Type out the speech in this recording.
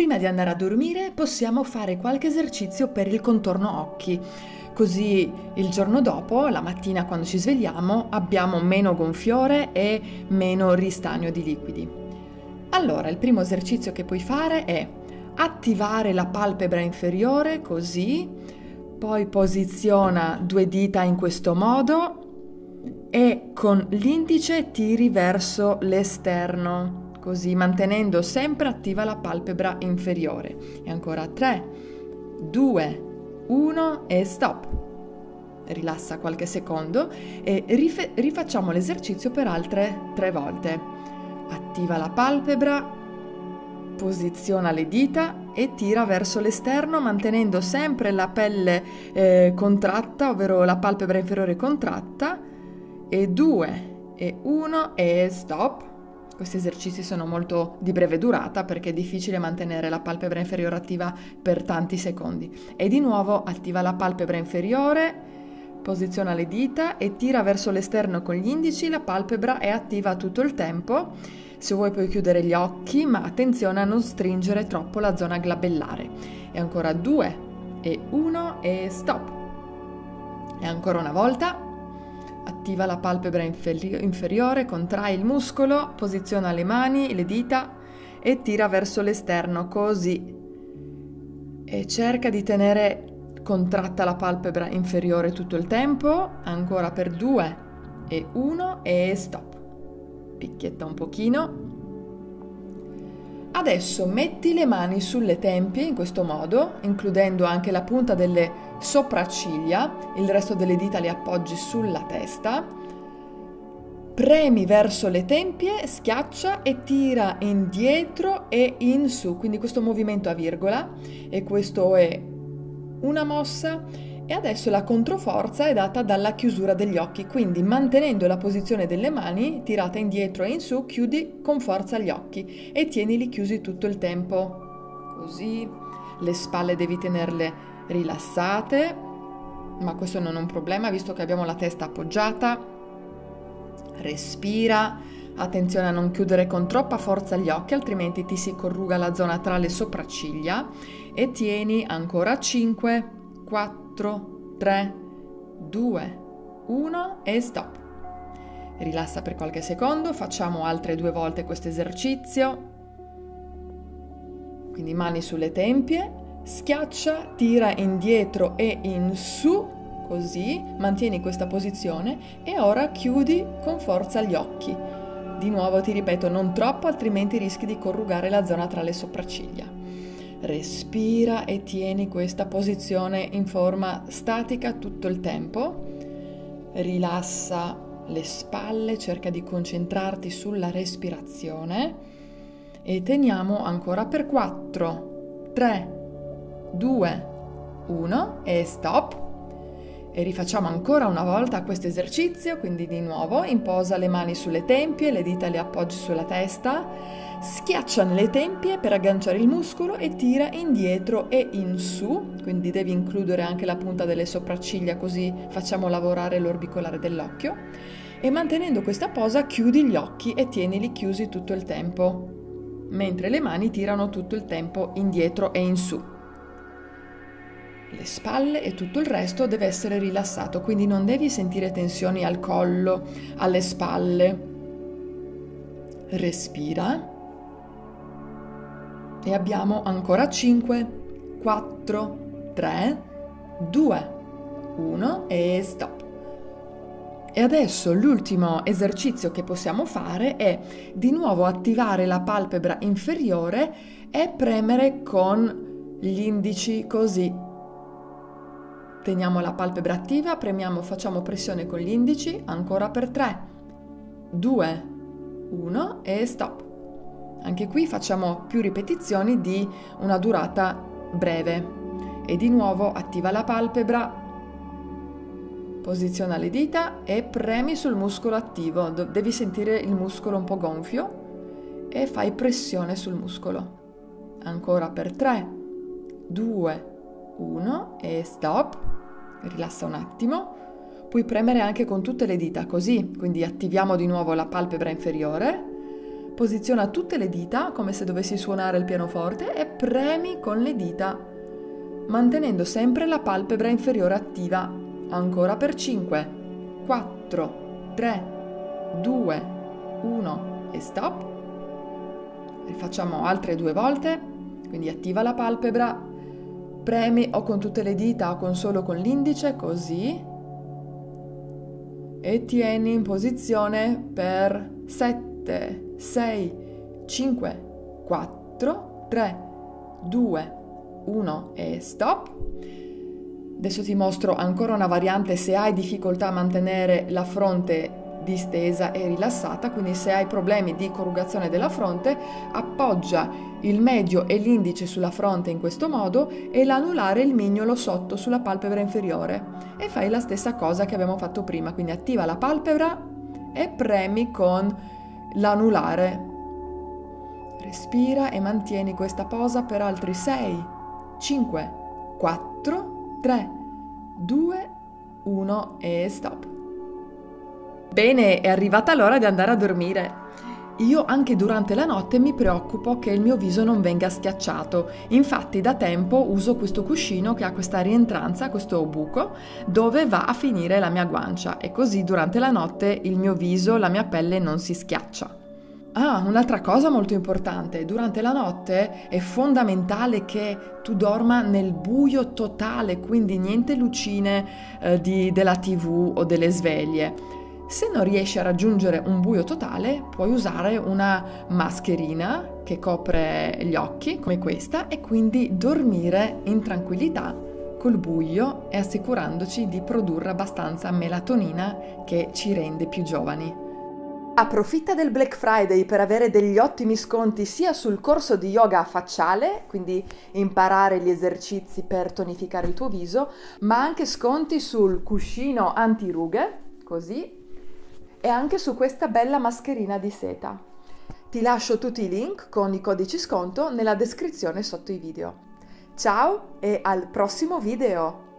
Prima di andare a dormire possiamo fare qualche esercizio per il contorno occhi, così il giorno dopo, la mattina quando ci svegliamo, abbiamo meno gonfiore e meno ristagno di liquidi. Allora, il primo esercizio che puoi fare è attivare la palpebra inferiore così, poi posiziona due dita in questo modo e con l'indice tiri verso l'esterno così mantenendo sempre attiva la palpebra inferiore. E ancora 3, 2, 1 e stop. Rilassa qualche secondo e rif- rifacciamo l'esercizio per altre 3 volte. Attiva la palpebra, posiziona le dita e tira verso l'esterno mantenendo sempre la pelle eh, contratta, ovvero la palpebra inferiore contratta. E 2 e 1 e stop. Questi esercizi sono molto di breve durata perché è difficile mantenere la palpebra inferiore attiva per tanti secondi. E di nuovo attiva la palpebra inferiore, posiziona le dita e tira verso l'esterno con gli indici, la palpebra è attiva tutto il tempo. Se vuoi puoi chiudere gli occhi, ma attenzione a non stringere troppo la zona glabellare. E ancora due, e uno, e stop. E ancora una volta, Attiva la palpebra inferi- inferiore, contrai il muscolo, posiziona le mani, le dita e tira verso l'esterno così. E cerca di tenere contratta la palpebra inferiore tutto il tempo, ancora per due e uno e stop. Picchietta un pochino. Adesso metti le mani sulle tempie in questo modo, includendo anche la punta delle sopracciglia, il resto delle dita le appoggi sulla testa, premi verso le tempie, schiaccia e tira indietro e in su, quindi questo movimento a virgola. E questo è una mossa e adesso la controforza è data dalla chiusura degli occhi, quindi mantenendo la posizione delle mani tirata indietro e in su, chiudi con forza gli occhi e tienili chiusi tutto il tempo. Così le spalle devi tenerle rilassate, ma questo non è un problema visto che abbiamo la testa appoggiata. Respira, attenzione a non chiudere con troppa forza gli occhi, altrimenti ti si corruga la zona tra le sopracciglia e tieni ancora 5, 4, 3, 2, 1 e stop. Rilassa per qualche secondo, facciamo altre due volte questo esercizio. Quindi mani sulle tempie, schiaccia, tira indietro e in su, così, mantieni questa posizione e ora chiudi con forza gli occhi. Di nuovo ti ripeto, non troppo, altrimenti rischi di corrugare la zona tra le sopracciglia. Respira e tieni questa posizione in forma statica tutto il tempo. Rilassa le spalle, cerca di concentrarti sulla respirazione e teniamo ancora per 4, 3, 2, 1 e stop. E rifacciamo ancora una volta questo esercizio, quindi di nuovo imposa le mani sulle tempie, le dita le appoggi sulla testa, schiaccia nelle tempie per agganciare il muscolo e tira indietro e in su, quindi devi includere anche la punta delle sopracciglia così facciamo lavorare l'orbicolare dell'occhio. E mantenendo questa posa chiudi gli occhi e tienili chiusi tutto il tempo, mentre le mani tirano tutto il tempo indietro e in su le spalle e tutto il resto deve essere rilassato, quindi non devi sentire tensioni al collo, alle spalle. Respira. E abbiamo ancora 5, 4, 3, 2, 1 e stop. E adesso l'ultimo esercizio che possiamo fare è di nuovo attivare la palpebra inferiore e premere con gli indici così Teniamo la palpebra attiva, premiamo, facciamo pressione con gli indici, ancora per 3, 2, 1 e stop. Anche qui facciamo più ripetizioni di una durata breve. E di nuovo attiva la palpebra, posiziona le dita e premi sul muscolo attivo. Devi sentire il muscolo un po' gonfio e fai pressione sul muscolo. Ancora per 3, 2, 1 e stop. Rilassa un attimo. Puoi premere anche con tutte le dita così, quindi attiviamo di nuovo la palpebra inferiore. posiziona tutte le dita come se dovessi suonare il pianoforte e premi con le dita, mantenendo sempre la palpebra inferiore attiva. Ancora per 5, 4, 3, 2, 1 e stop. Rifacciamo altre due volte, quindi attiva la palpebra, premi o con tutte le dita o con solo con l'indice, così. E tieni in posizione per 7, 6, 5, 4, 3, 2, 1 e stop. Adesso ti mostro ancora una variante se hai difficoltà a mantenere la fronte distesa e rilassata, quindi se hai problemi di corrugazione della fronte, appoggia il medio e l'indice sulla fronte in questo modo e l'anulare il mignolo sotto sulla palpebra inferiore e fai la stessa cosa che abbiamo fatto prima, quindi attiva la palpebra e premi con l'anulare. Respira e mantieni questa posa per altri 6, 5, 4, 3, 2, 1 e stop. Bene, è arrivata l'ora di andare a dormire. Io anche durante la notte mi preoccupo che il mio viso non venga schiacciato. Infatti da tempo uso questo cuscino che ha questa rientranza, questo buco, dove va a finire la mia guancia e così durante la notte il mio viso, la mia pelle non si schiaccia. Ah, un'altra cosa molto importante, durante la notte è fondamentale che tu dorma nel buio totale, quindi niente lucine eh, di, della tv o delle sveglie se non riesci a raggiungere un buio totale, puoi usare una mascherina che copre gli occhi, come questa, e quindi dormire in tranquillità col buio e assicurandoci di produrre abbastanza melatonina che ci rende più giovani. Approfitta del Black Friday per avere degli ottimi sconti sia sul corso di yoga facciale, quindi imparare gli esercizi per tonificare il tuo viso, ma anche sconti sul cuscino antirughe, così e anche su questa bella mascherina di seta. Ti lascio tutti i link con i codici sconto nella descrizione sotto i video. Ciao e al prossimo video!